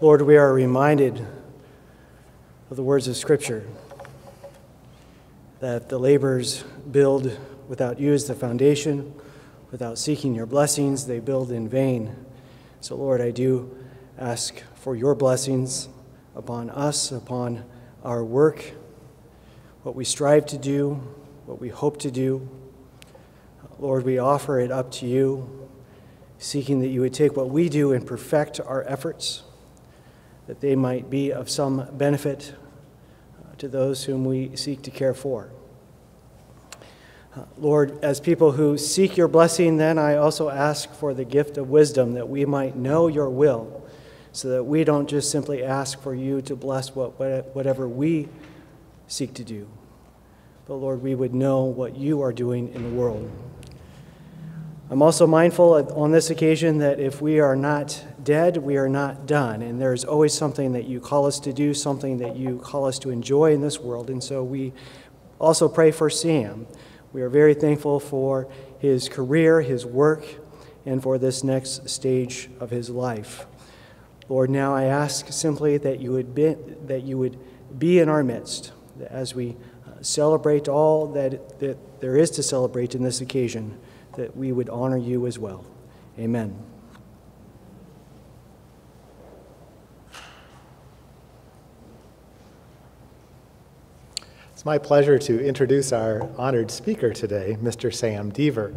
Lord, we are reminded of the words of Scripture that the laborers build without you as the foundation, without seeking your blessings, they build in vain. So, Lord, I do ask for your blessings upon us, upon our work, what we strive to do, what we hope to do. Lord, we offer it up to you, seeking that you would take what we do and perfect our efforts, that they might be of some benefit uh, to those whom we seek to care for. Uh, Lord, as people who seek your blessing, then I also ask for the gift of wisdom that we might know your will, so that we don't just simply ask for you to bless what, whatever we seek to do, but Lord, we would know what you are doing in the world. I'm also mindful on this occasion that if we are not dead, we are not done. And there's always something that you call us to do, something that you call us to enjoy in this world. And so we also pray for Sam. We are very thankful for his career, his work, and for this next stage of his life. Lord, now I ask simply that you would be, that you would be in our midst as we uh, celebrate all that, that there is to celebrate in this occasion that we would honor you as well. Amen. My pleasure to introduce our honored speaker today, Mr. Sam Deaver.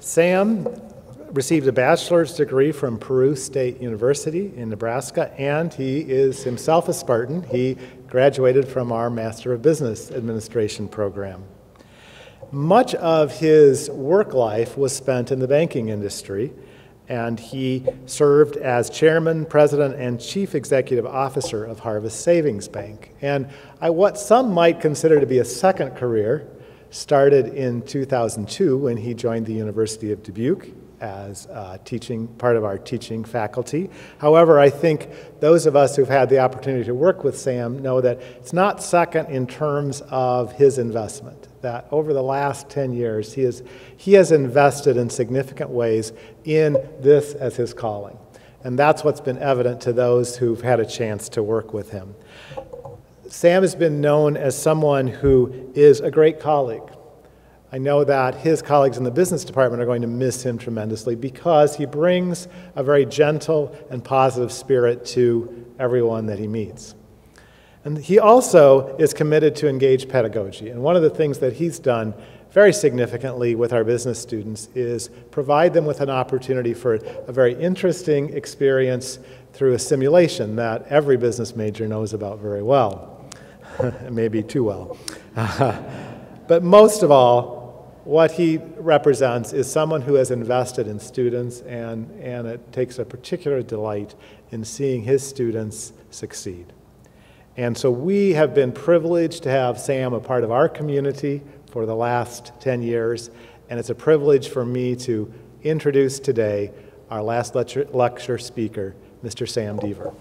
Sam received a bachelor's degree from Peru State University in Nebraska, and he is himself a Spartan. He graduated from our Master of Business Administration program. Much of his work life was spent in the banking industry, and he served as chairman, president, and chief executive officer of Harvest Savings Bank. And I, what some might consider to be a second career started in 2002 when he joined the University of Dubuque as uh, teaching part of our teaching faculty. However, I think those of us who've had the opportunity to work with Sam know that it's not second in terms of his investment. That over the last 10 years, he, has he has invested in significant ways in this as his calling. And that's what's been evident to those who've had a chance to work with him. Sam has been known as someone who is a great colleague I know that his colleagues in the business department are going to miss him tremendously because he brings a very gentle and positive spirit to everyone that he meets. And he also is committed to engage pedagogy. And one of the things that he's done very significantly with our business students is provide them with an opportunity for a very interesting experience through a simulation that every business major knows about very well, maybe too well. but most of all, what he represents is someone who has invested in students and, and it takes a particular delight in seeing his students succeed. And so we have been privileged to have Sam a part of our community for the last 10 years, and it's a privilege for me to introduce today our last lecture, lecture speaker, Mr. Sam Deaver.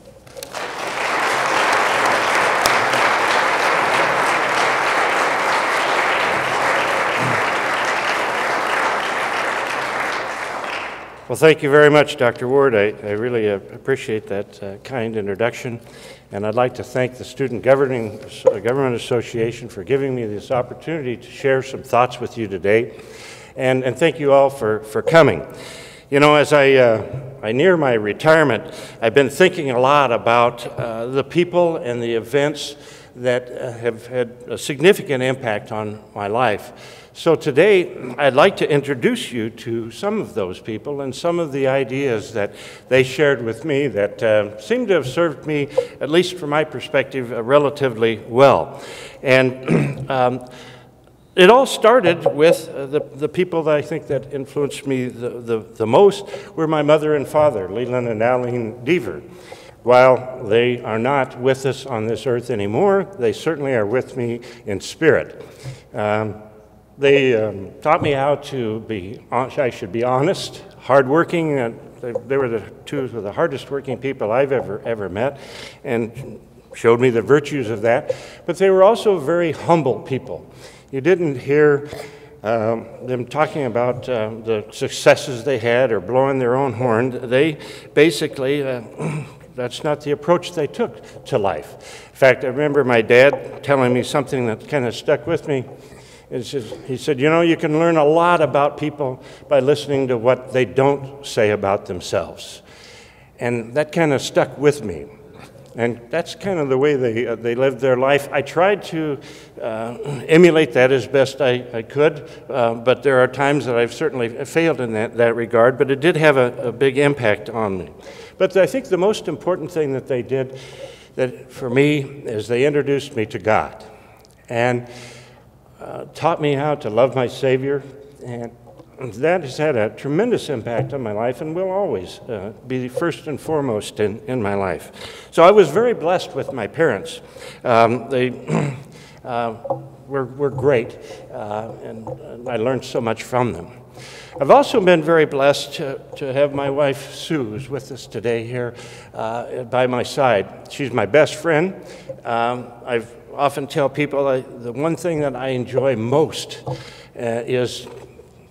Well, thank you very much, Dr. Ward. I, I really uh, appreciate that uh, kind introduction. And I'd like to thank the Student Governing, uh, Government Association for giving me this opportunity to share some thoughts with you today. And, and thank you all for, for coming. You know, as I, uh, I near my retirement, I've been thinking a lot about uh, the people and the events that uh, have had a significant impact on my life. So today, I'd like to introduce you to some of those people and some of the ideas that they shared with me that uh, seem to have served me, at least from my perspective, uh, relatively well. And um, it all started with uh, the, the people that I think that influenced me the, the, the most were my mother and father, Leland and Aline Deaver. While they are not with us on this earth anymore, they certainly are with me in spirit. Um, they um, taught me how to be, I should be honest, hardworking. And they, they were the two of the hardest working people I've ever, ever met and showed me the virtues of that. But they were also very humble people. You didn't hear um, them talking about uh, the successes they had or blowing their own horn. They basically uh, that's not the approach they took to life. In fact, I remember my dad telling me something that kind of stuck with me. Just, he said, You know, you can learn a lot about people by listening to what they don't say about themselves. And that kind of stuck with me. And that's kind of the way they, uh, they lived their life. I tried to uh, emulate that as best I, I could, uh, but there are times that I've certainly failed in that, that regard, but it did have a, a big impact on me. But I think the most important thing that they did that for me is they introduced me to God and uh, taught me how to love my Savior and that has had a tremendous impact on my life and will always uh, be first and foremost in, in my life. So I was very blessed with my parents. Um, they uh, were, were great, uh, and, I learned so much from them. I've also been very blessed to, to have my wife, Sue, who's with us today here uh, by my side. She's my best friend. Um, I've often tell people I, the one thing that I enjoy most uh, is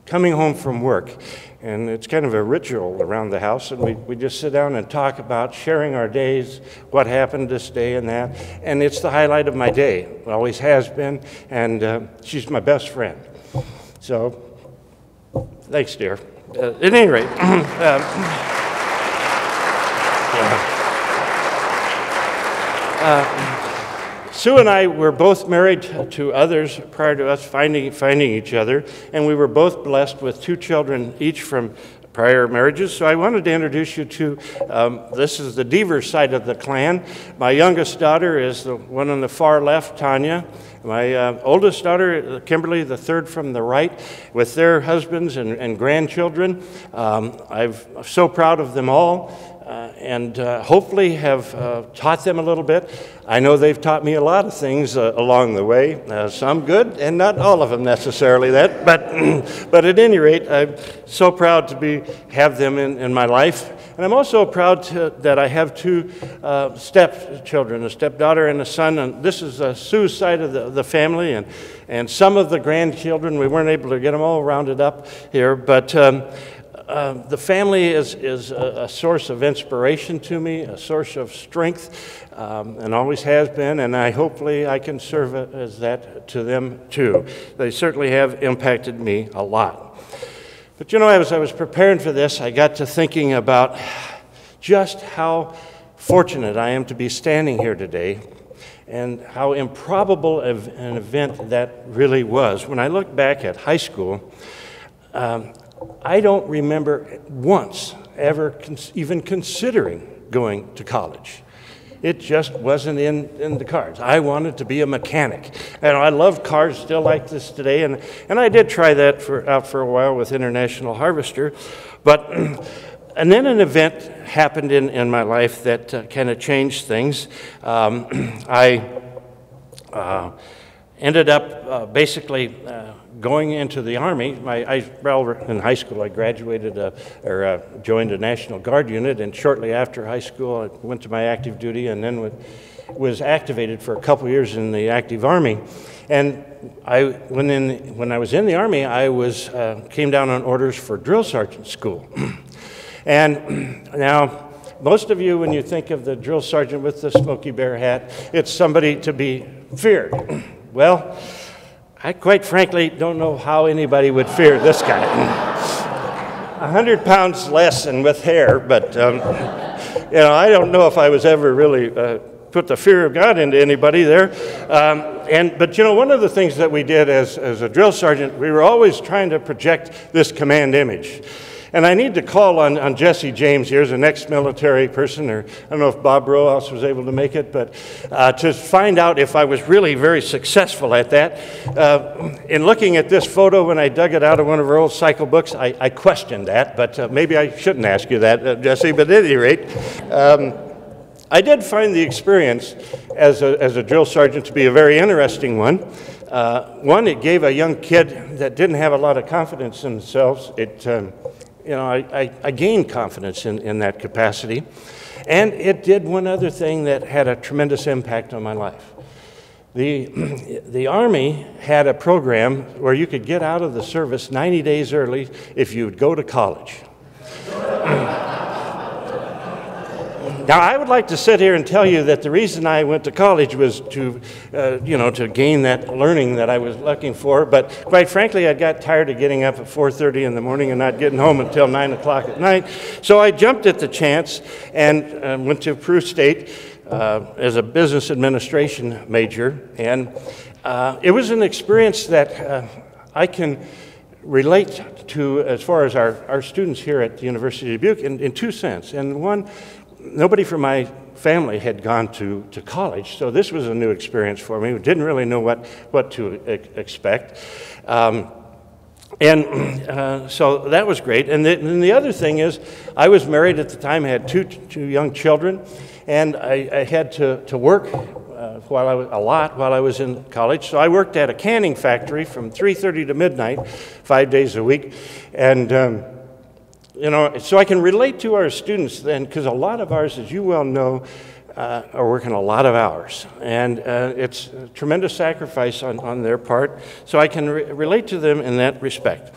coming home from work. And it's kind of a ritual around the house, and we, we just sit down and talk about sharing our days, what happened this day and that. And it's the highlight of my day, it always has been, and uh, she's my best friend. So, thanks, dear. Uh, at any rate, um, yeah. Sue and I were both married to others prior to us finding, finding each other, and we were both blessed with two children, each from prior marriages. So I wanted to introduce you to um, this is the Deaver side of the clan. My youngest daughter is the one on the far left, Tanya. My uh, oldest daughter, Kimberly, the third from the right, with their husbands and, and grandchildren. Um, I'm so proud of them all uh, and uh, hopefully have uh, taught them a little bit. I know they've taught me a lot of things uh, along the way, uh, some good, and not all of them necessarily that. But, but at any rate, I'm so proud to be have them in, in my life. And I'm also proud to, that I have two uh, stepchildren, a stepdaughter and a son. And this is Sue's side of the, the family, and, and some of the grandchildren. We weren't able to get them all rounded up here, but. Um, uh, the family is, is a, a, source of inspiration to me, a source of strength, um, and always has been, and I hopefully I can serve as that to them too. They certainly have impacted me a lot. But you know, as I was preparing for this, I got to thinking about just how fortunate I am to be standing here today and how improbable an event that really was. When I look back at high school, um, I don't remember once ever cons- even considering going to college. It just wasn't in, in the cards. I wanted to be a mechanic. And I love cars still like this today. And, and I did try that for, out for a while with International Harvester. But, and then an event happened in, in my life that uh, kind of changed things. Um, I uh, ended up uh, basically uh, going into the Army, my, I, well, in high school, I graduated uh, or uh, joined a National Guard unit, and shortly after high school, I went to my active duty and then was activated for a couple years in the active Army. And I, when, in, when I was in the Army, I was, uh, came down on orders for drill sergeant school. and now, most of you, when you think of the drill sergeant with the Smokey Bear hat, it's somebody to be feared. well, I quite frankly don't know how anybody would fear this guy. A hundred pounds less and with hair, but um, you know, I don't know if I was ever really uh, put the fear of God into anybody there. Um, and but you know, one of the things that we did as as a drill sergeant, we were always trying to project this command image. And I need to call on, on Jesse James here as an ex military person, or I don't know if Bob Rojas was able to make it, but uh, to find out if I was really very successful at that. Uh, in looking at this photo, when I dug it out of one of our old cycle books, I, I questioned that, but uh, maybe I shouldn't ask you that, uh, Jesse, but at any rate. Um, I did find the experience as a, as a drill sergeant to be a very interesting one. Uh, one, it gave a young kid that didn't have a lot of confidence in themselves, it um, you know, I, I, I gained confidence in, in that capacity. And it did one other thing that had a tremendous impact on my life. The, the Army had a program where you could get out of the service 90 days early if you would go to college. now, I would like to sit here and tell you that the reason I went to college was to, uh, you know, to gain that learning that I was looking for. But quite frankly, I got tired of getting up at 4:30 in the morning and not getting home until 9 o'clock at night. So I jumped at the chance and uh, went to Peru State uh, as a business administration major. And uh, it was an experience that uh, I can relate to as far as our, our students here at the University of Dubuque in, in two sense. And one, nobody from my family had gone to, to college, so this was a new experience for me. Didn't really know what, what to expect. Um, and uh, so that was great. And the, and the, other thing is, I was married at the time, I had two, two young children, and I, I had to, to work uh, while I was, a lot while I was in college. So I worked at a canning factory from 3:30 to midnight, five days a week, and um, you know, so I can relate to our students then, because a lot of ours, as you well know, uh, are working a lot of hours, and uh, it's tremendous sacrifice on, on their part. So I can re- relate to them in that respect.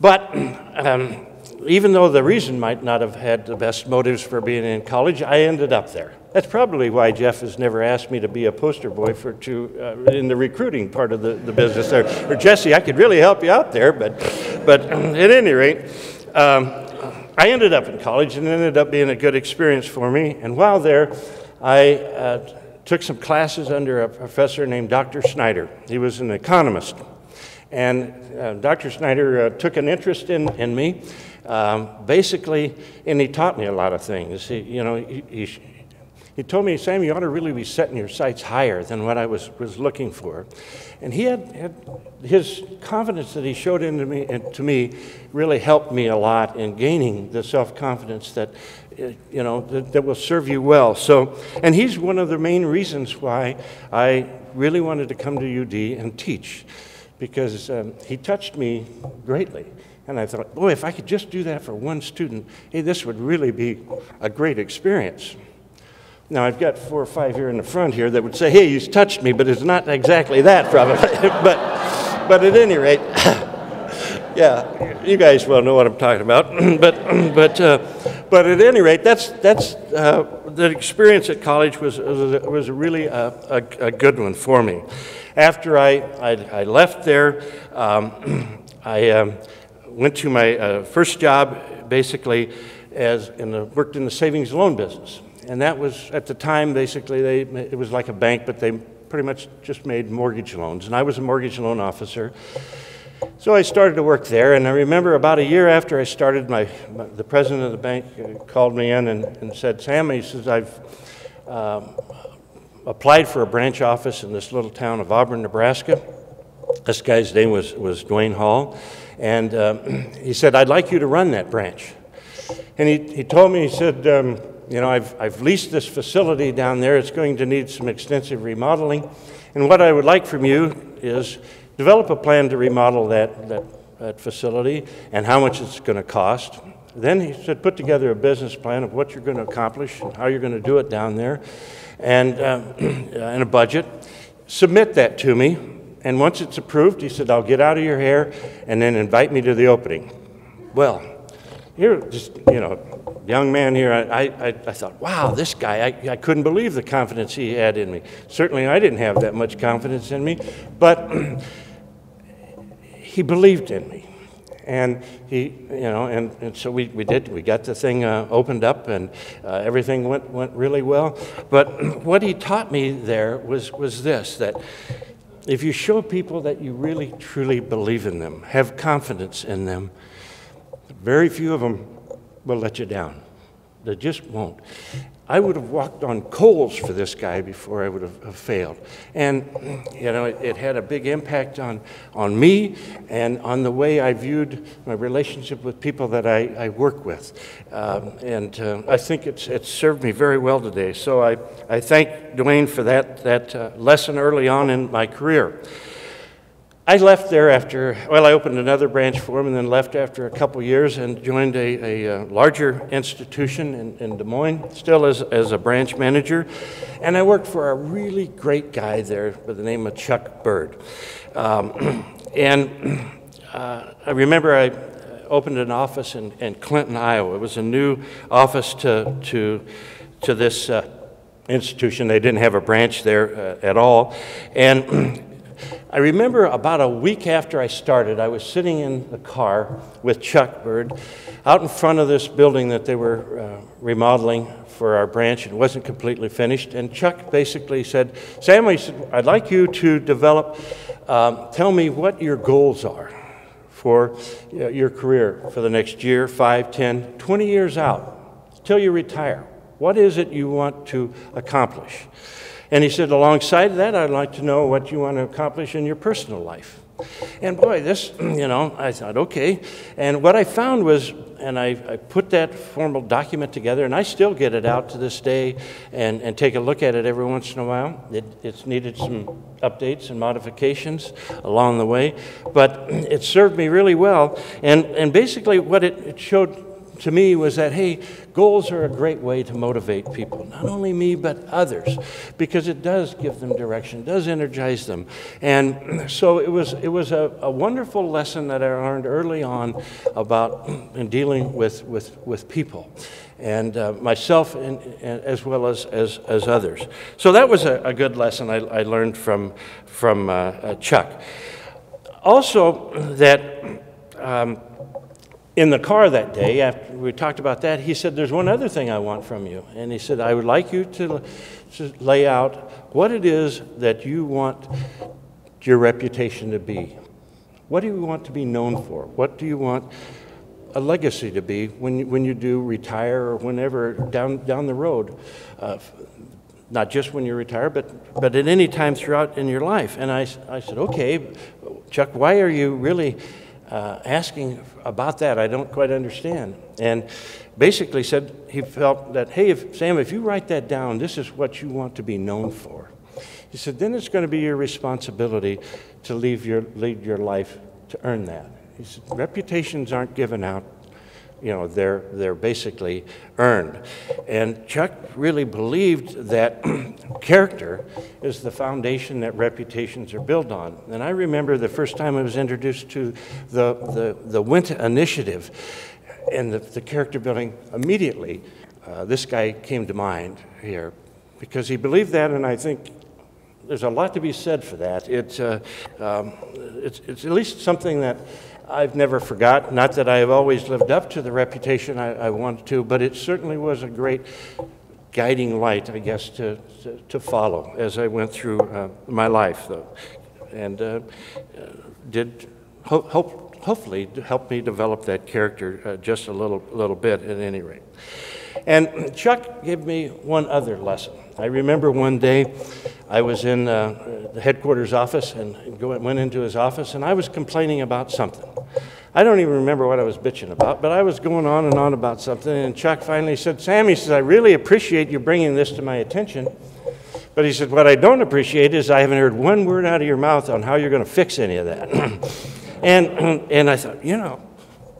But um, even though the reason might not have had the best motives for being in college, I ended up there. That's probably why Jeff has never asked me to be a poster boy for to uh, in the recruiting part of the, the business there. Or Jesse, I could really help you out there, but but at any rate, um, I ended up in college and it ended up being a good experience for me. And while there, I uh, took some classes under a professor named Dr. Snyder. He was an economist, and uh, Dr. Snyder uh, took an interest in in me. Um, basically, and he taught me a lot of things. He, you know, he, he told me, Sam, you ought to really be setting your sights higher than what I was, was looking for. And he had, had his confidence that he showed into me, and to me really helped me a lot in gaining the self confidence that, uh, you know, that, that will serve you well. So, and he's one of the main reasons why I really wanted to come to UD and teach, because um, he touched me greatly. And I thought, boy, if I could just do that for one student, hey, this would really be a great experience. Now, I've got four or five here in the front here that would say, hey, he's touched me, but it's not exactly that, probably. but, but at any rate, yeah, you guys well know what I'm talking about. but, but, uh, but at any rate, that's, that's uh, the experience at college was, was, was really a, a, a, good one for me. After I, I, I left there, um, I um, went to my uh, first job basically as in the, worked in the savings loan business. And that was, at the time, basically, they, it was like a bank, but they pretty much just made mortgage loans. And I was a mortgage loan officer. So I started to work there, and I remember about a year after I started, my, my the president of the bank uh, called me in and, and said, Sam, he says, I've um, applied for a branch office in this little town of Auburn, Nebraska. This guy's name was, was Dwayne Hall. And um, he said, I'd like you to run that branch. And he, he told me, he said, um, you know, I've, I've leased this facility down there. It's going to need some extensive remodeling. And what I would like from you is develop a plan to remodel that, that, that facility and how much it's going to cost. Then he said, put together a business plan of what you're going to accomplish and how you're going to do it down there and, um, and a budget. Submit that to me. And once it's approved, he said, I'll get out of your hair and then invite me to the opening. Well, you're just, you know, young man here, I, I, I thought, wow, this guy, I, I couldn't believe the confidence he had in me. Certainly, I didn't have that much confidence in me, but he believed in me. And he, you know, and, and so we, we did, we got the thing uh, opened up and uh, everything went, went really well. But what he taught me there was, was this that if you show people that you really, truly believe in them, have confidence in them, very few of them will let you down. They just won't. I would have walked on coals for this guy before I would have, have failed. And, you know, it, it, had a big impact on, on me and on the way I viewed my relationship with people that I, I work with. Um, and uh, I think it's, it's served me very well today. So I, I thank Dwayne for that, that uh, lesson early on in my career. I left there after, well, I opened another branch for him and then left after a couple years and joined a, a, uh, larger institution in, in, Des Moines, still as, as a branch manager. And I worked for a really great guy there by the name of Chuck Bird. Um, and uh, I remember I opened an office in, in Clinton, Iowa. It was a new office to, to to this uh, institution. They didn't have a branch there uh, at all. And I remember about a week after I started, I was sitting in the car with Chuck Bird out in front of this building that they were uh, remodeling for our branch. It wasn't completely finished. And Chuck basically said, Sam, he said, I'd like you to develop, um, tell me what your goals are for know, your career for the next year, five, ten, twenty years out, till you retire. What is it you want to accomplish? And he said, alongside that, I'd like to know what you want to accomplish in your personal life. And boy, this, you know, I thought, okay. And what I found was, and I, I, put that formal document together, and I still get it out to this day and, and take a look at it every once in a while. It, it's needed some updates and modifications along the way, but it served me really well. And, and basically, what it, it showed to me was that, hey, goals are a great way to motivate people, not only me, but others, because it does give them direction, does energize them. And so it was, it was a, a wonderful lesson that I learned early on about in dealing with, with, with people. And uh, myself, and, and as well as, as, as others. So that was a, a good lesson I, I learned from, from uh, uh, Chuck. Also, that um, in the car that day, after we talked about that, he said, There's one other thing I want from you. And he said, I would like you to, to lay out what it is that you want your reputation to be. What do you want to be known for? What do you want a legacy to be when you, when you do retire or whenever down, down the road? Uh, not just when you retire, but, but at any time throughout in your life. And I, I said, okay, Chuck, why are you really uh, asking about that. I don't quite understand. And basically said he felt that, hey, if, Sam, if you write that down, this is what you want to be known for. He said, then it's going to be your responsibility to leave your, lead your life to earn that. He said, reputations aren't given out you know, they're, they're basically earned. And Chuck really believed that character is the foundation that reputations are built on. And I remember the first time I was introduced to the, the, the Wendt initiative and the, the character building, immediately uh, this guy came to mind here because he believed that, and I think there's a lot to be said for that. It's, uh, um, it's, it's at least something that I've never forgot. Not that I have always lived up to the reputation I, I wanted to, but it certainly was a great guiding light, I guess, to, to, to follow as I went through uh, my life, though. And uh, did ho- hope, hopefully help me develop that character uh, just a little, little bit at any rate. And Chuck gave me one other lesson. I remember one day I was in uh, the headquarters office and went into his office, and I was complaining about something. I don't even remember what I was bitching about, but I was going on and on about something, and Chuck finally said, Sam, he says, I really appreciate you bringing this to my attention. But he said, What I don't appreciate is I haven't heard one word out of your mouth on how you're going to fix any of that. and, and I thought, you know,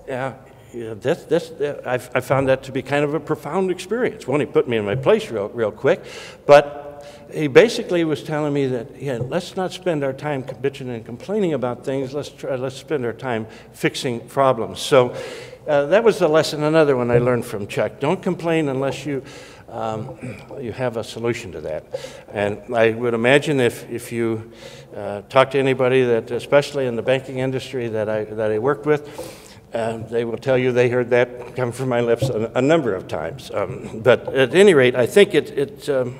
yeah, yeah, I, I found that to be kind of a profound experience. One, he put me in my place real, real quick, but he basically was telling me that, yeah, let's not spend our time bitching and complaining about things. Let's try, let's spend our time fixing problems. So uh, that was the lesson. Another one I learned from Chuck: don't complain unless you. Um, you have a solution to that. And I would imagine if, if you uh, talk to anybody that, especially in the banking industry that I, that I worked with, uh, they will tell you they heard that come from my lips a, a number of times. Um, but at any rate, I think it, it, um,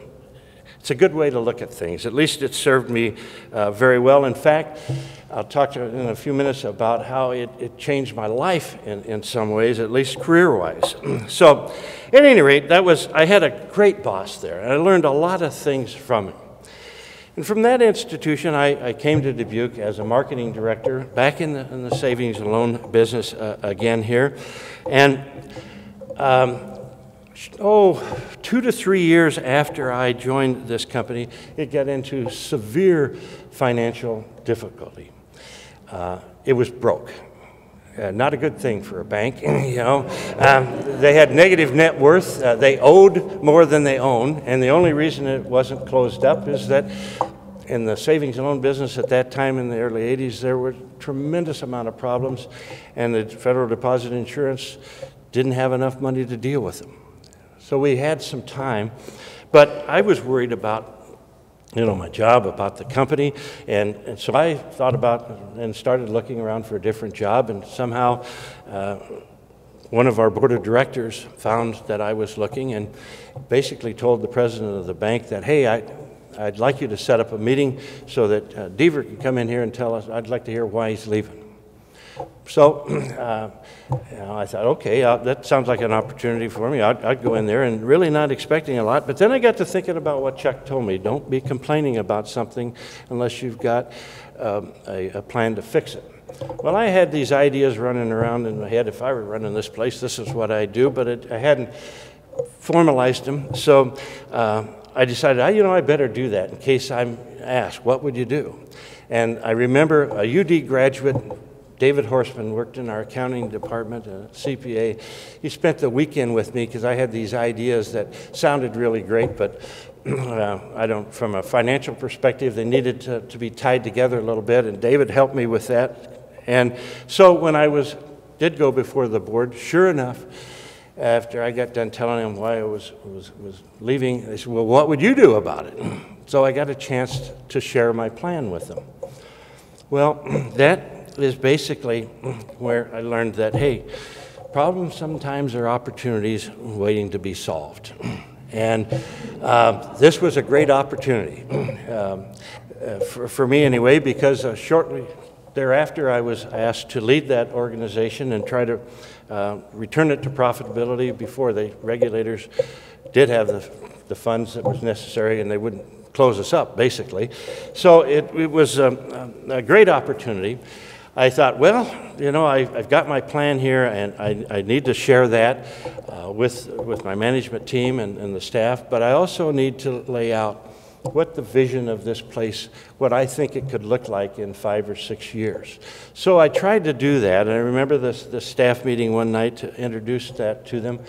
it's a good way to look at things. At least it served me uh, very well. In fact, I'll talk to you in a few minutes about how it, it changed my life in, in some ways, at least career wise. so, at any rate, that was, I had a great boss there, and I learned a lot of things from him. And from that institution, I, I, came to Dubuque as a marketing director, back in the, in the savings and loan business uh, again here. And um, oh, two to three years after I joined this company, it got into severe financial difficulty. Uh, it was broke. Uh, not a good thing for a bank, you know. Um, they had negative net worth. Uh, they owed more than they own. and the only reason it wasn't closed up is that in the savings and loan business at that time in the early 80s, there were tremendous amount of problems, and the Federal Deposit Insurance didn't have enough money to deal with them. So we had some time, but I was worried about you know, my job, about the company. And, and so I thought about and started looking around for a different job. And somehow uh, one of our board of directors found that I was looking and basically told the president of the bank that, hey, I, I'd like you to set up a meeting so that uh, Deaver can come in here and tell us, I'd like to hear why he's leaving. So uh, you know, I thought, okay, uh, that sounds like an opportunity for me. I'd, I'd, go in there and really not expecting a lot. But then I got to thinking about what Chuck told me. Don't be complaining about something unless you've got um, a, a plan to fix it. Well, I had these ideas running around in my head. If I were running this place, this is what I'd do, but it, I hadn't formalized them. So uh, I decided, I, you know, I better do that in case I'm asked, what would you do? And I remember a UD graduate David Horseman worked in our accounting department, a CPA. He spent the weekend with me because I had these ideas that sounded really great, but uh, I don't, from a financial perspective, they needed to, to be tied together a little bit, and David helped me with that. And so when I was, did go before the board, sure enough, after I got done telling them why I was, was, was leaving, they said, Well, what would you do about it? So I got a chance to share my plan with them. Well, that is basically where I learned that, hey, problems sometimes are opportunities waiting to be solved. And uh, this was a great opportunity, um, uh, for, for, me anyway, because uh, shortly thereafter I was asked to lead that organization and try to uh, return it to profitability before the regulators did have the, the funds that was necessary and they wouldn't close us up, basically. So it, it was a, a great opportunity. I thought, well, you know, I, have got my plan here, and I, I need to share that uh, with, with my management team and, and the staff, but I also need to lay out what the vision of this place, what I think it could look like in five or six years. So I tried to do that, and I remember this, the staff meeting one night to introduce that to them.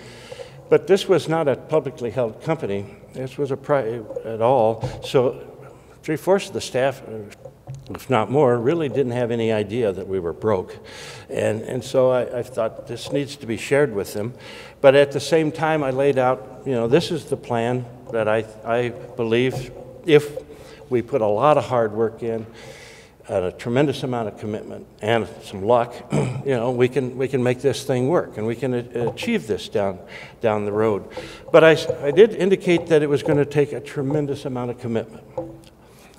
But this was not a publicly held company. This was a pri- at all. So three fourths of the staff if not more, really didn't have any idea that we were broke. And, and so I, I, thought this needs to be shared with them. But at the same time, I laid out, you know, this is the plan that I, I believe if we put a lot of hard work in, and a tremendous amount of commitment and some luck, you know, we can, we can make this thing work and we can achieve this down, down the road. But I, I did indicate that it was going to take a tremendous amount of commitment.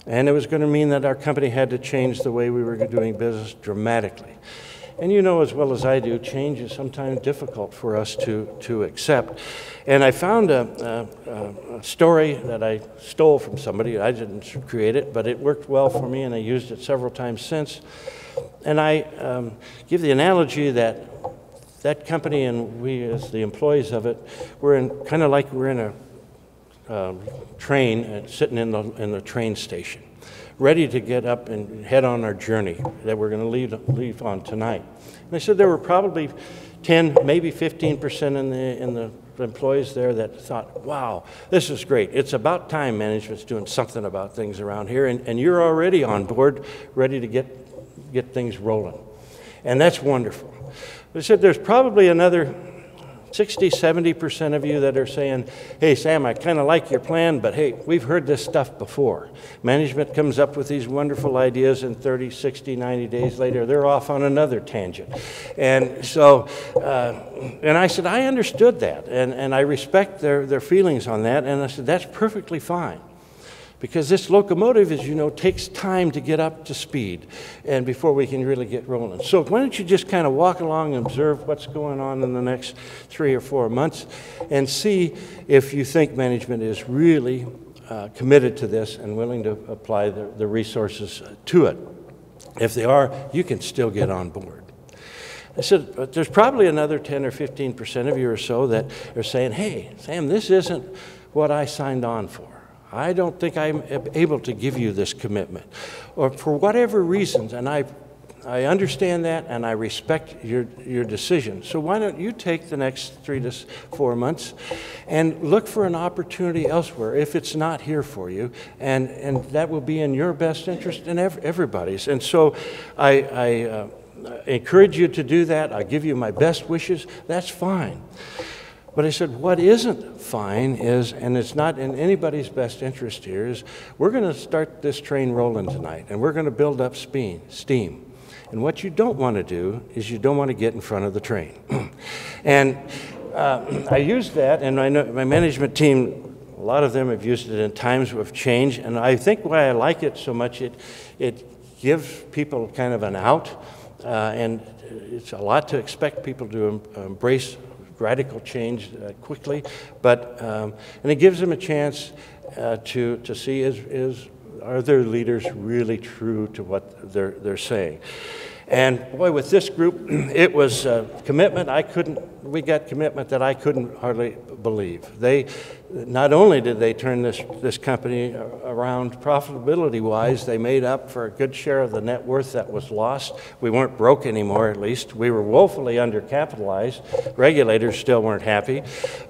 And it was going to mean that our company had to change the way we were doing business dramatically. And you know as well as I do, change is sometimes difficult for us to, to accept. And I found a, a, a, story that I stole from somebody. I didn't create it, but it worked well for me, and I used it several times since. And I um, give the analogy that that company and we, as the employees of it, we're in kind of like we're in a um, train uh, sitting in the, in the train station, ready to get up and head on our journey that we're going to leave, leave on tonight. And they said there were probably 10, maybe 15% in the, in the employees there that thought, wow, this is great. It's about time management's doing something about things around here, and, and you're already on board, ready to get, get things rolling. And that's wonderful. They said there's probably another 60, 70% of you that are saying, hey, Sam, I kind of like your plan, but hey, we've heard this stuff before. Management comes up with these wonderful ideas, and 30, 60, 90 days later, they're off on another tangent. And so, uh, and I said, I understood that, and, and I respect their, their feelings on that, and I said, that's perfectly fine because this locomotive, as you know, takes time to get up to speed and before we can really get rolling. So why don't you just kind of walk along and observe what's going on in the next three or four months and see if you think management is really uh, committed to this and willing to apply the, the resources to it. If they are, you can still get on board. I said, but there's probably another 10 or 15 percent of you or so that are saying, hey, Sam, this isn't what I signed on for. I don't think I'm able to give you this commitment. Or for whatever reasons, and I, I understand that and I respect your, your decision. So why don't you take the next three to four months and look for an opportunity elsewhere if it's not here for you, and, and that will be in your best interest and everybody's. And so I, I uh, encourage you to do that. I give you my best wishes. That's fine. But I said, what isn't fine is, and it's not in anybody's best interest here, is we're going to start this train rolling tonight, and we're going to build up steam. And what you don't want to do is you don't want to get in front of the train. and uh, I used that, and I know my management team, a lot of them have used it in times of change, and I think why I like it so much, it, it gives people kind of an out, uh, and it's a lot to expect people to embrace radical change uh, quickly, but um, and it gives them a chance uh, to to see is is are their leaders really true to what they're they're saying. And boy, with this group, it was a commitment I couldn't, we got commitment that I couldn't hardly believe. They, not only did they turn this, this company around profitability wise, they made up for a good share of the net worth that was lost. We weren't broke anymore, at least. We were woefully undercapitalized. Regulators still weren't happy.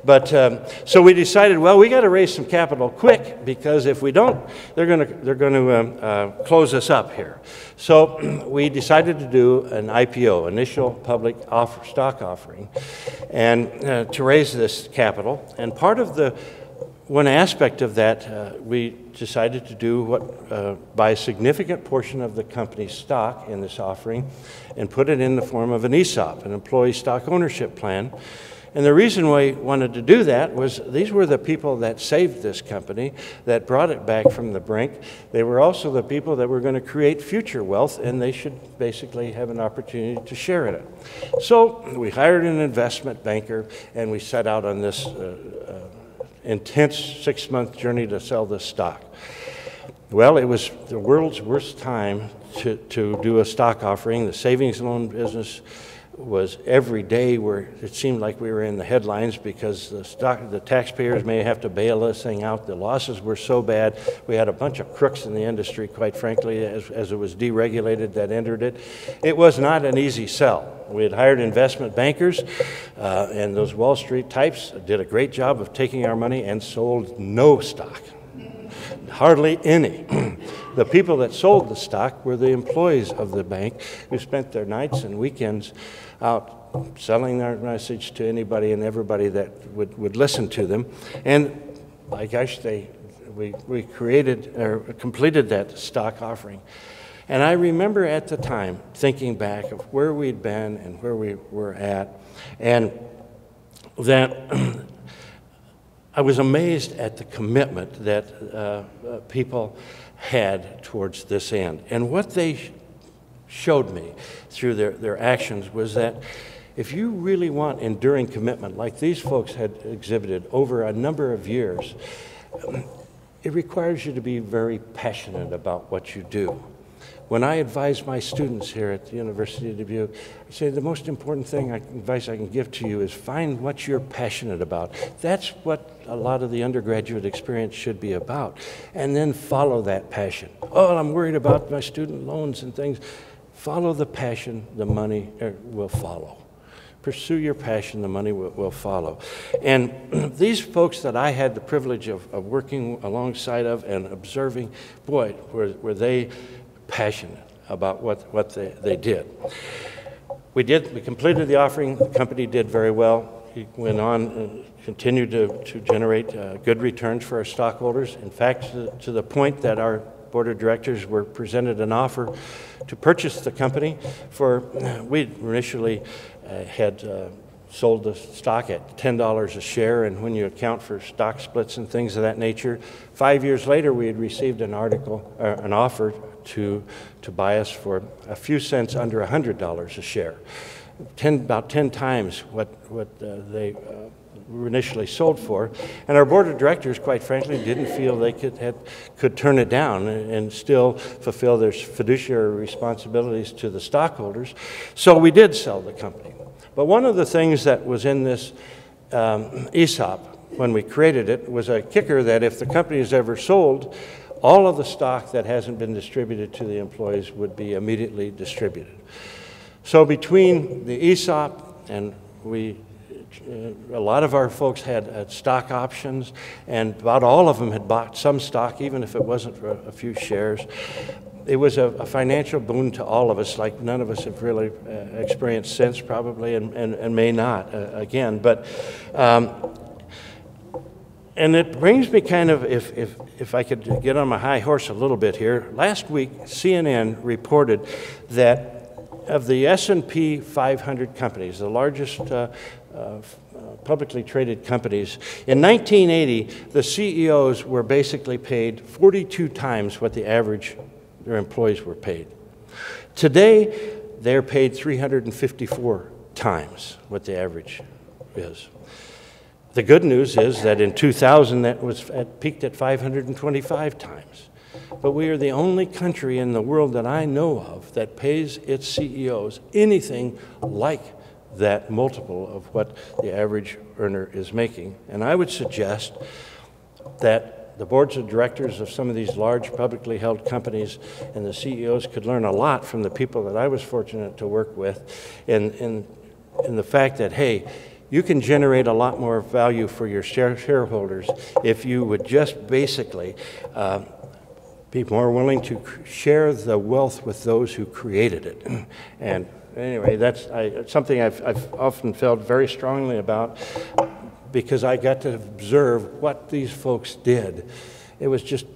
But um, so we decided, well, we got to raise some capital quick because if we don't, they're going to they're going to um, uh, close us up here. So we decided to do an IPO, initial public offer, stock offering, and uh, to raise this capital. And part of the one aspect of that, uh, we decided to do what uh, buy a significant portion of the company's stock in this offering and put it in the form of an ESOP, an employee stock ownership plan. And the reason we wanted to do that was these were the people that saved this company, that brought it back from the brink. They were also the people that were going to create future wealth, and they should basically have an opportunity to share in it. So we hired an investment banker, and we set out on this uh, uh, intense six month journey to sell this stock. Well, it was the world's worst time to, to do a stock offering. The savings loan business was every day where it seemed like we were in the headlines because the, stock, the taxpayers may have to bail this thing out. The losses were so bad. We had a bunch of crooks in the industry, quite frankly, as, as it was deregulated that entered it. It was not an easy sell. We had hired investment bankers, uh, and those Wall Street types did a great job of taking our money and sold no stock. Hardly any. the people that sold the stock were the employees of the bank who spent their nights and weekends out selling their message to anybody and everybody that would, would listen to them. And by gosh, they, we, we created or completed that stock offering. And I remember at the time thinking back of where we'd been and where we were at, and that I was amazed at the commitment that uh, people had towards this end. And what they showed me through their, their actions was that if you really want enduring commitment, like these folks had exhibited over a number of years, it requires you to be very passionate about what you do. When I advise my students here at the University of Dubuque, I say the most important thing, I, advice I can give to you is find what you're passionate about. That's what a lot of the undergraduate experience should be about. And then follow that passion. Oh, I'm worried about my student loans and things. Follow the passion, the money er, will follow. Pursue your passion, the money will, will follow. And these folks that I had the privilege of, of working alongside of and observing, boy, were, were they passionate about what, what they, they did. We did, we completed the offering, the company did very well. He went on and continued to, to generate uh, good returns for our stockholders. In fact, to, to the point that our board of directors were presented an offer to purchase the company for, we initially uh, had uh, sold the stock at $10 a share, and when you account for stock splits and things of that nature, five years later we had received an article, uh, an offer to, to buy us for a few cents under $100 a share. Ten, about 10 times what, what uh, they uh, were initially sold for. And our board of directors, quite frankly, didn't feel they could, could turn it down and still fulfill their fiduciary responsibilities to the stockholders. So we did sell the company. But one of the things that was in this um, ESOP when we created it was a kicker that if the company is ever sold, all of the stock that hasn't been distributed to the employees would be immediately distributed. So between the ESOP and we a lot of our folks had, had, stock options, and about all of them had bought some stock, even if it wasn't for a few shares. it was a, a, financial boon to all of us, like none of us have really uh, experienced since, probably, and, and, and may not uh, again. But, um, and it brings me kind of, if, if, if I could get on my high horse a little bit here. Last week, CNN reported that of the S&P 500 companies, the largest uh, uh, publicly traded companies. In 1980, the CEOs were basically paid 42 times what the average their employees were paid. Today, they're paid 354 times what the average is. The good news is that in 2000, that was at, peaked at 525 times. But we are the only country in the world that I know of that pays its CEOs anything like that multiple of what the average earner is making. And I would suggest that the boards of directors of some of these large publicly held companies and the CEOs could learn a lot from the people that I was fortunate to work with in, in, in the fact that, hey, you can generate a lot more value for your share shareholders if you would just basically uh, be more willing to share the wealth with those who created it. and anyway, that's I, something I've, I've often felt very strongly about because I got to observe what these folks did. It was just,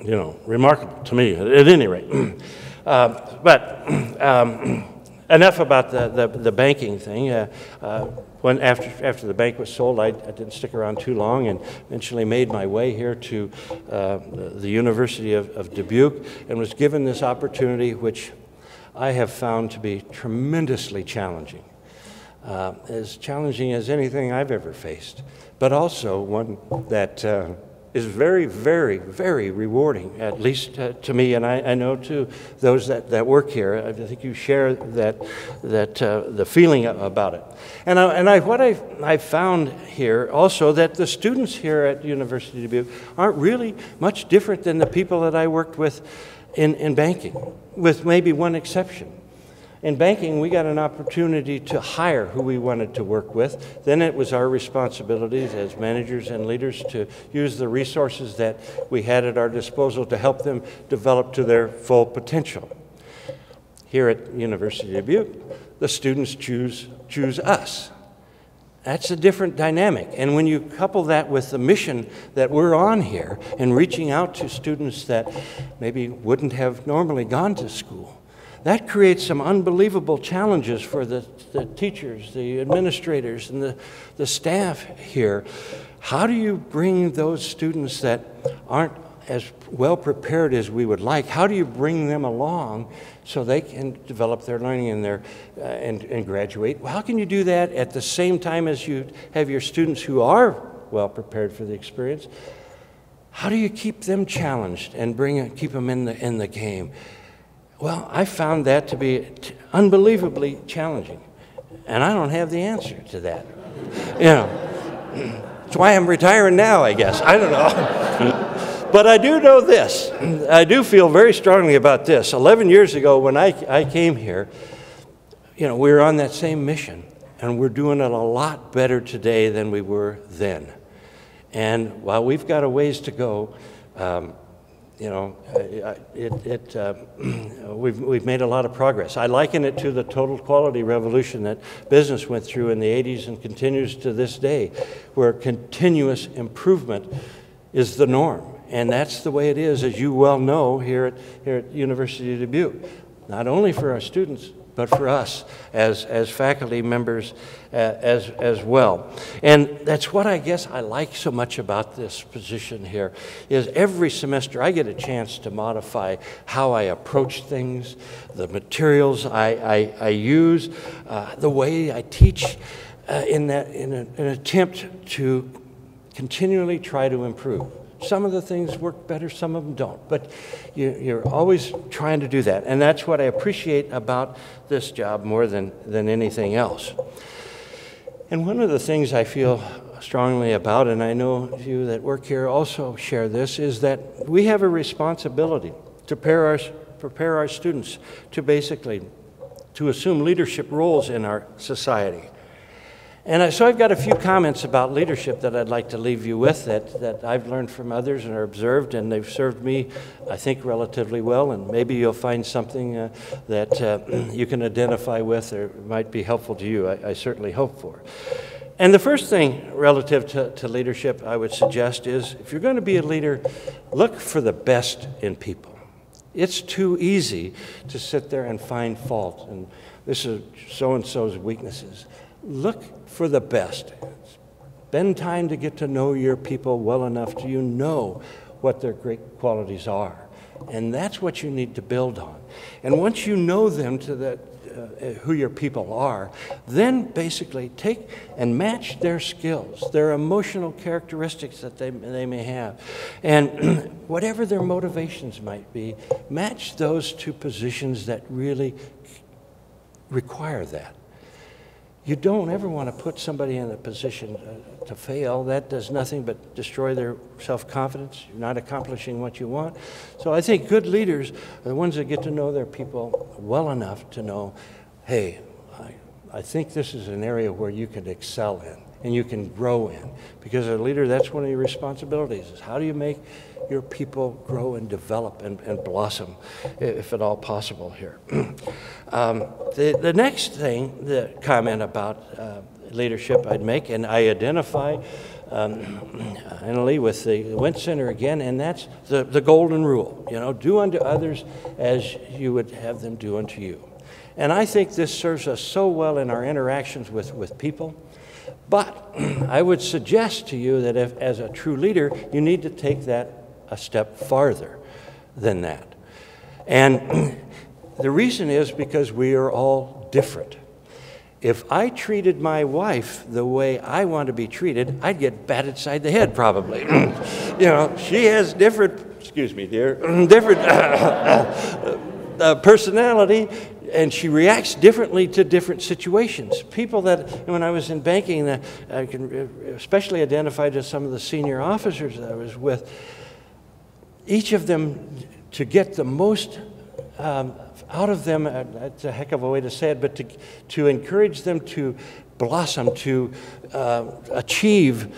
you know, remarkable to me, at any rate. uh, but um, enough about the, the, the banking thing. Uh, uh, when after, after the bank was sold, I, I, didn't stick around too long and eventually made my way here to uh, the University of, of Dubuque and was given this opportunity, which I have found to be tremendously challenging. Uh, as challenging as anything I've ever faced, but also one that uh, is very, very, very rewarding, at least uh, to me, and I, I, know to those that, that work here. I think you share that, that uh, the feeling about it. And, I, and I, what I, I found here also that the students here at University of Dubuque aren't really much different than the people that I worked with in, in banking, with maybe one exception. In banking, we got an opportunity to hire who we wanted to work with. Then it was our responsibilities as managers and leaders to use the resources that we had at our disposal to help them develop to their full potential. Here at University of Dubuque, the students choose, choose us. That's a different dynamic. And when you couple that with the mission that we're on here and reaching out to students that maybe wouldn't have normally gone to school, that creates some unbelievable challenges for the, the teachers, the administrators, and the, the staff here. How do you bring those students that aren't as well prepared as we would like, how do you bring them along so they can develop their learning and, their, uh, and, and graduate? How can you do that at the same time as you have your students who are well prepared for the experience? How do you keep them challenged and bring, keep them in the, in the game? Well, I found that to be unbelievably challenging. And I don't have the answer to that. You know, that's why I'm retiring now, I guess. I don't know. But I do know this. I do feel very strongly about this. 11 years ago, when I, I came here, you know, we were on that same mission, and we're doing it a lot better today than we were then. And while we've got a ways to go, um, you know, it, it, uh, we've, we've made a lot of progress. I liken it to the total quality revolution that business went through in the 80s and continues to this day, where continuous improvement is the norm. And that's the way it is, as you well know, here at, here at University of Dubuque. Not only for our students, but for us as, as faculty members uh, as, as well. And that's what I guess I like so much about this position here, is every semester I get a chance to modify how I approach things, the materials I, I, I use, uh, the way I teach uh, in, that, in a, an attempt to continually try to improve. Some of the things work better, some of them don't. But you, are always trying to do that. And that's what I appreciate about this job more than, than anything else. And one of the things I feel strongly about, and I know you that work here also share this, is that we have a responsibility to prepare our, prepare our students to basically to assume leadership roles in our society. And so I've got a few comments about leadership that I'd like to leave you with that, that I've learned from others and are observed, and they've served me, I think, relatively well. And maybe you'll find something uh, that uh, you can identify with or might be helpful to you. I, I certainly hope for. And the first thing relative to, to leadership I would suggest is if you're going to be a leader, look for the best in people. It's too easy to sit there and find fault, and this is so and so's weaknesses. Look for the best. Spend time to get to know your people well enough to you know what their great qualities are. And that's what you need to build on. And once you know them to that, uh, who your people are, then basically take and match their skills, their emotional characteristics that they, they may have, and whatever their motivations might be, match those to positions that really require that. You don't ever want to put somebody in a position uh, to fail. That does nothing but destroy their self confidence. You're not accomplishing what you want. So I think good leaders are the ones that get to know their people well enough to know hey, I, I think this is an area where you can excel in and you can grow in. Because a leader, that's one of your responsibilities is how do you make your people grow and develop and, and blossom, if at all possible here. um, the, the next thing, the comment about uh, leadership I'd make, and I identify um, with the Wendt Center again, and that's the, the golden rule. You know, do unto others as you would have them do unto you. And I think this serves us so well in our interactions with, with people. But I would suggest to you that if, as a true leader, you need to take that a step farther than that. And the reason is because we are all different. If I treated my wife the way I want to be treated, I'd get batted side the head probably. you know, she has different, excuse me, dear, different uh, personality, and she reacts differently to different situations. People that, when I was in banking, uh, I can especially identify to some of the senior officers that I was with, each of them to get the most um, out of them, uh, that's a heck of a way to say it, but to, to encourage them to blossom, to uh, achieve,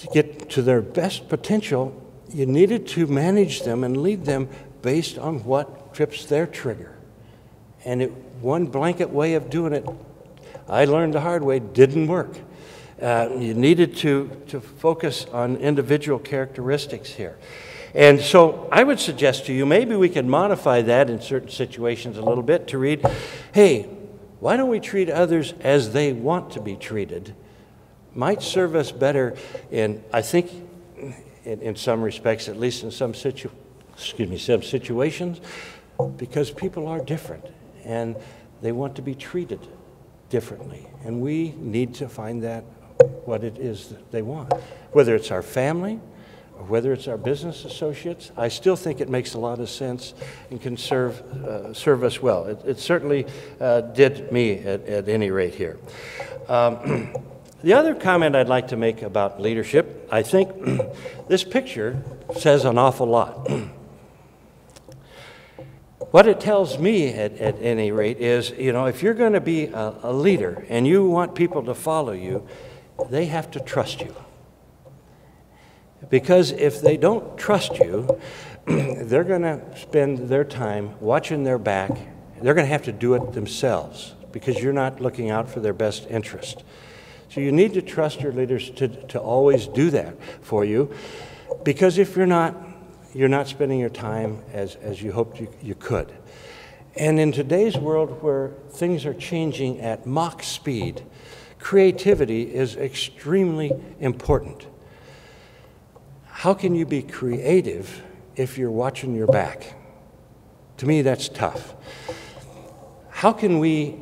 to get to their best potential, you needed to manage them and lead them based on what trips their trigger. And it, one blanket way of doing it, I learned the hard way, didn't work. Uh, you needed to, to focus on individual characteristics here. And so I would suggest to you maybe we can modify that in certain situations a little bit to read, hey, why don't we treat others as they want to be treated? Might serve us better in, I think, in, in some respects, at least in some situ, excuse me, some situations, because people are different and they want to be treated differently. And we need to find that what it is that they want. Whether it's our family, whether it's our business associates, I still think it makes a lot of sense and can serve, uh, serve us well. It, it certainly uh, did me at, at, any rate here. Um, the other comment I'd like to make about leadership, I think this picture says an awful lot. what it tells me at, at, any rate is, you know, if you're going to be a, a leader and you want people to follow you, they have to trust you. Because if they don't trust you, they're going to spend their time watching their back. They're going to have to do it themselves because you're not looking out for their best interest. So you need to trust your leaders to, to always do that for you because if you're not, you're not spending your time as, as you hoped you, you could. And in today's world where things are changing at Mach speed, creativity is extremely important. How can you be creative if you're watching your back? To me, that's tough. How can we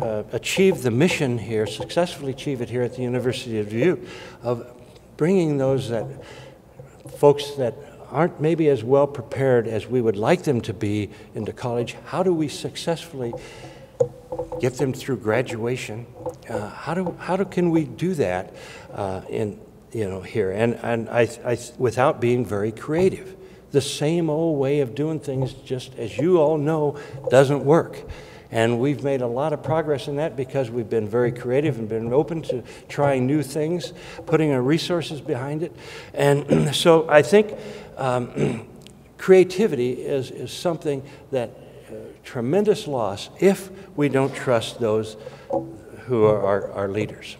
uh, achieve the mission here, successfully achieve it here at the University of Dubuque, of bringing those that folks that aren't maybe as well prepared as we would like them to be into college? How do we successfully get them through graduation? Uh, how do how do can we do that uh, in you know, here, and, and I, I, without being very creative. The same old way of doing things, just as you all know, doesn't work. And we've made a lot of progress in that because we've been very creative and been open to trying new things, putting our resources behind it. And so I think um, creativity is, is something that uh, tremendous loss if we don't trust those who are our, our leaders.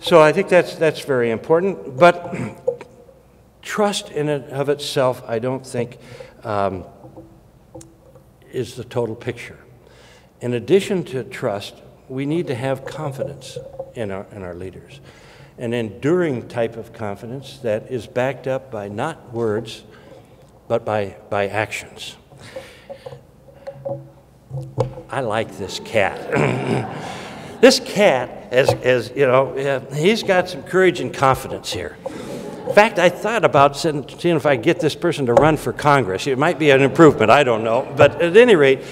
So I think that's, that's very important. But trust in and of itself, I don't think, um, is the total picture. In addition to trust, we need to have confidence in our, in our leaders. An enduring type of confidence that is backed up by not words, but by, by actions. I like this cat. this cat, as, as you know, he's got some courage and confidence here. In fact, I thought about seeing if I get this person to run for Congress. It might be an improvement, I don't know. But at any rate,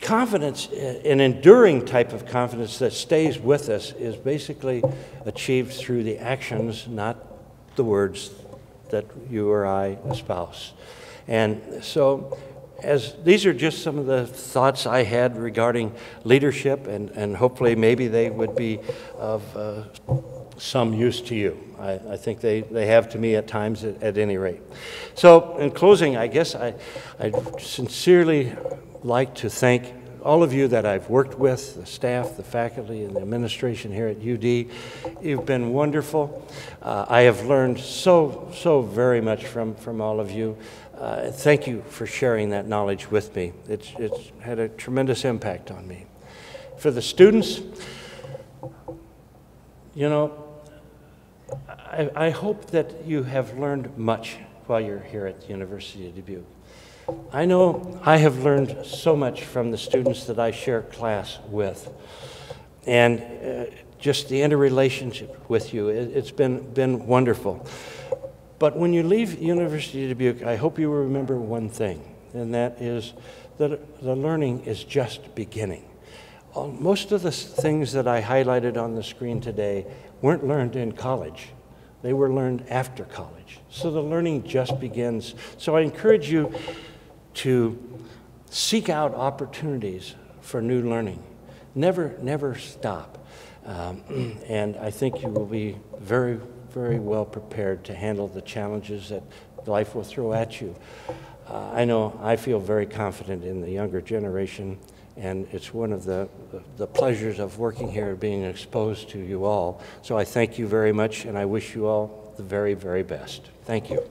confidence, an enduring type of confidence that stays with us, is basically achieved through the actions, not the words that you or I espouse. And so, as these are just some of the thoughts I had regarding leadership, and, and hopefully maybe they would be of uh, some use to you. I, I, think they, they have to me at times, at, at any rate. So, in closing, I guess I, I sincerely like to thank all of you that I've worked with, the staff, the faculty, and the administration here at UD. You've been wonderful. Uh, I have learned so, so very much from, from all of you. Uh, thank you for sharing that knowledge with me. It's, it's had a tremendous impact on me. For the students, you know, I, I hope that you have learned much while you're here at the University of Dubuque. I know I have learned so much from the students that I share class with. And uh, just the interrelationship with you, it, has been, been wonderful. But when you leave University of Dubuque, I hope you will remember one thing, and that is that the learning is just beginning. Most of the things that I highlighted on the screen today weren't learned in college. They were learned after college. So the learning just begins. So I encourage you to seek out opportunities for new learning. Never, never stop. Um, and I think you will be very, very well prepared to handle the challenges that life will throw at you. Uh, I know I feel very confident in the younger generation, and it's one of the, the pleasures of working here, being exposed to you all. So I thank you very much, and I wish you all the very, very best. Thank you.